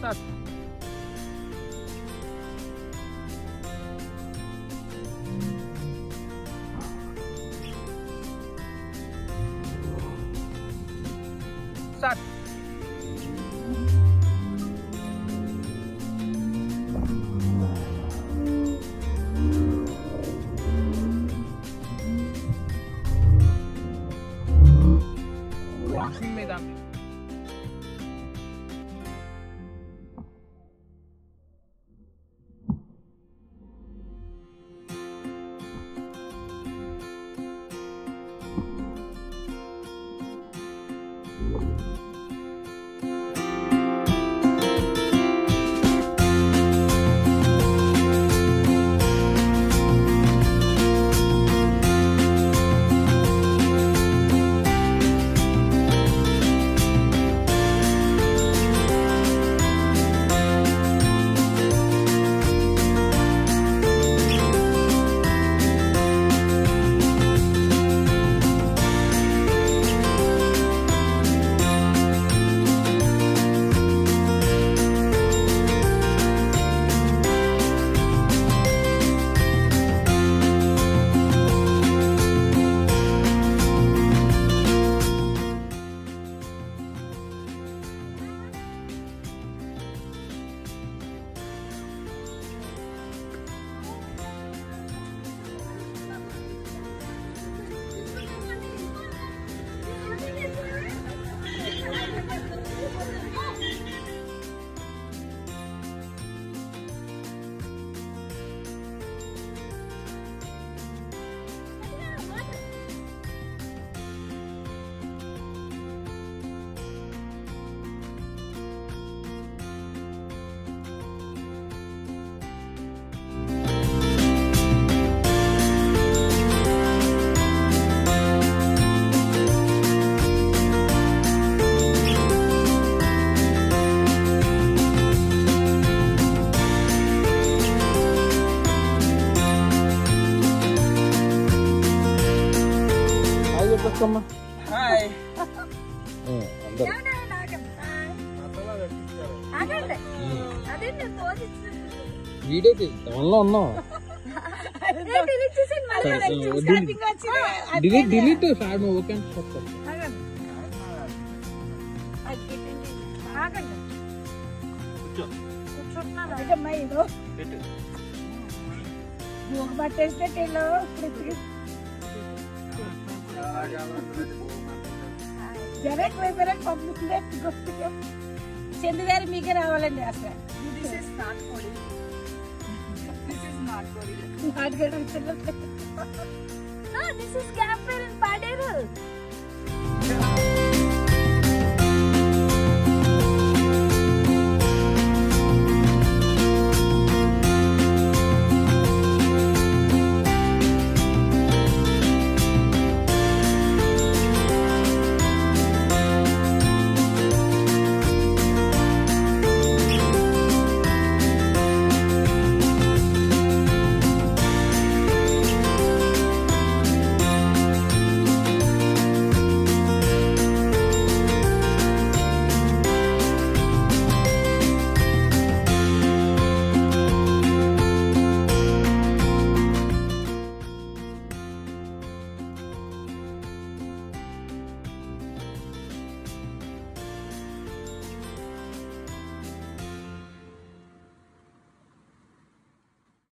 sabe? చెప్పమ్మా hi అందరు video దానిలో ఉన్నాం డిలీట్ డిలీట్ ఓకే చేస్తా. పట్టేస్తే ఇప్పుడు జరక్ వైపు పంపిస్తుందే చందు గారు మీకే రావాలండి అసలు this is not holy this is not holy నాటగడ this is cafe